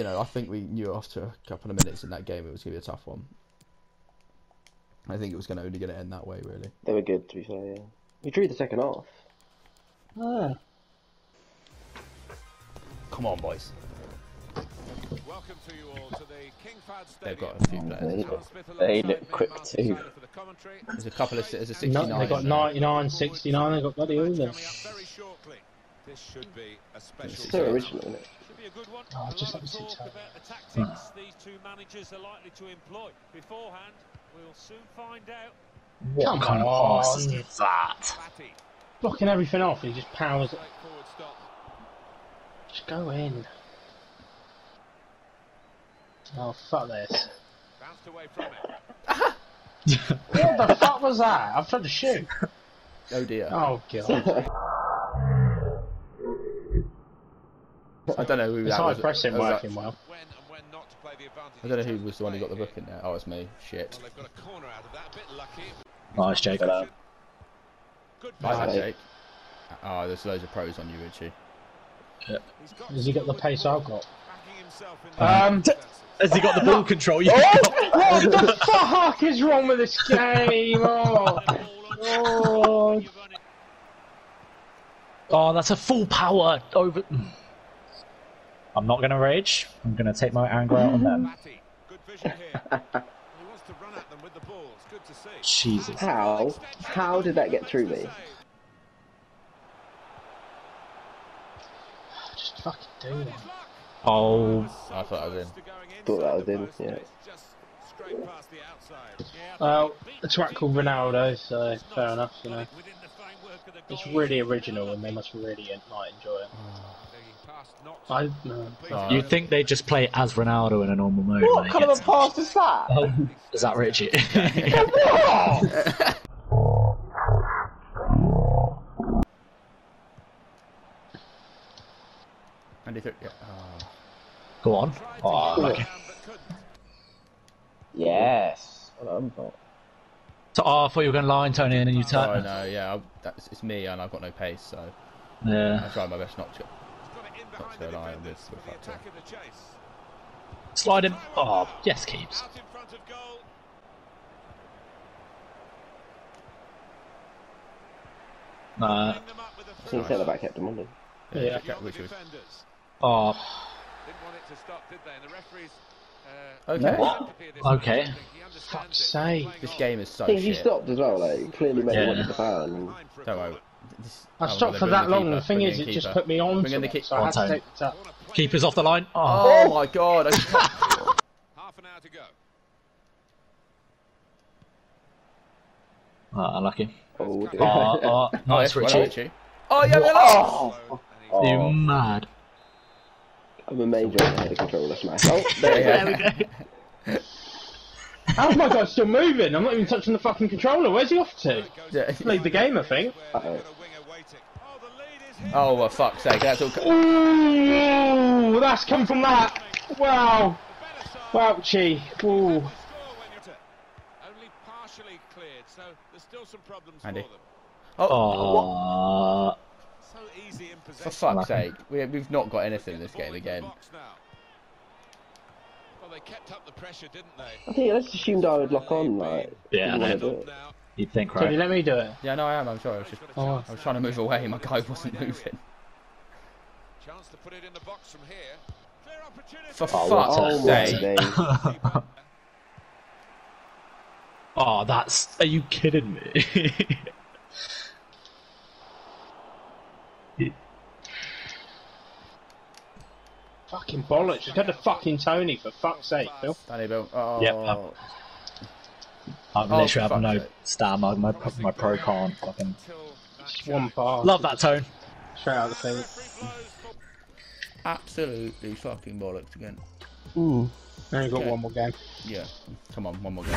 you know, I think we knew after a couple of minutes in that game it was going to be a tough one. I think it was going to only going to end that way, really. They were good, to be fair, yeah. We drew the second half. Ah. Come on, boys. Welcome to you all to the King Fahd They've got a few players. They, well. They look quick too. Tyler for the commentary. There's a couple of. There's a 69. No, they got 99, 69, they got bloody all Match them. Coming up very shortly. This should be a special It's So original, isn't it? Should be a good one. Oh, a just lot let of talk about the tactics hmm. these two managers are likely to employ. Beforehand, we'll soon find out. Come kind of on. pass is that? Batty, Blocking everything off, he just powers it. Just go in. Oh, fuck this. Bounced away from it. What the fuck was that? I've tried to shoot. Oh dear. Oh, God. I don't know who It's that hard was. pressing was that- working well. When and when not to play the advantage. I don't know who was the one who got the book in there. Oh, it's me. Shit. Well, they've got a corner out of that. A bit lucky. Nice, Jake. Hello. Good Nice Nice. handshake. Oh, there's loads of pros on you, Ritchie. He's got he got the pace I've got? backing himself in Um, Has he got the ball control? You what the fuck is wrong with this game? Oh, oh. Oh, that's a full power over. I'm not gonna rage. I'm gonna take my anger out on them. Batty. Good vision here. he wants to run at them with the ball. It's good to see. Jesus. How? How did that get through me? Just fucking do that. Oh, I thought I was in. Thought that was in, yeah. Just the outside. Well, uh, it's a track called Ronaldo, so fair enough, you know. Within the framework of the It's really original and they must really like enjoy it. Mm. The pass not I no. Oh, you'd think they'd just play as Ronaldo in a normal mode. What kind of a gets- pass is that? Oh, is that Ritchie? And he took. Yeah. Oh. Go on. tried Oh, get it lucky. down, couldn't. Yes. Well. So, oh, I thought you were going to line Tony and then you Oh turn. no, yeah, I, that's, it's me and I've got no pace, so Yeah. I try my best not to. He's got it in behind the on defenders this the attack in the chase. Slide him. Oh, yes, keeps. Out in front of goal. Nah. Bring them up with think throw. centre back kept him on him. Yeah. Yeah, The other which Oh, didn't want it to stop, did they? And the referees. Uh, okay. What? sympathy at this Okay. point. I think he understands Fuck's sake. This game is so I think he shit. stopped as well, like, clearly made Yeah. him watch the fan. Behind for a Don't worry. This, I oh, stopped for that the long. keeper, The thing bring is, in it just put me on Bring in the it, keep- so I had to take the tap. Keeper's off the line. Oh, Oh, oh my god! I Half an hour to go. Oh, unlucky. Oh. Oh, oh, nice, Ritchie. Ritchie. Oh yeah, well, Oh, And he's oh. You oh, mad? I'm a major on the controller smash. Oh, there we go. yeah. Oh How's my guy still moving? I'm not even touching the fucking controller. Where's he off to? Yeah. Leave the game, I think. where a. Oh, the lead is here. Oh, for fuck's sake! That's all. Ooh, that's come from that. Wow. The better side. Wouchy. Ooh. Score when you're to. Only partially cleared, so there's still some problems Andy. for them. Oh, Oh, So easy in for fuck's sake! We, we've not got anything in this game again. Well, they kept up the pressure, didn't they? I think let's assume I would lock on, like. Yeah, I know. do it. Now, you'd think, Can you let me do it? Yeah, no, I am. I'm sorry. I was just. Oh. I was trying to move away. My guy wasn't moving. chance to put it in the box from here. Clear opportunity. For Oh, fuck's Oh sake! days. Oh, that's. Are you kidding me? Fucking bollocks. Just go to fucking Tony, for fuck's sake, Phil. Danny Bill. Oh. Yep, up. I Oh, literally for have no fuck's sake. stamina. My, my pro can't fucking. Till Just one pass. Love that tone. Straight out the thing. Referee blows for Absolutely fucking bollocks again. Ooh. Only got Okay. one more game. Yeah. Come on, one more game.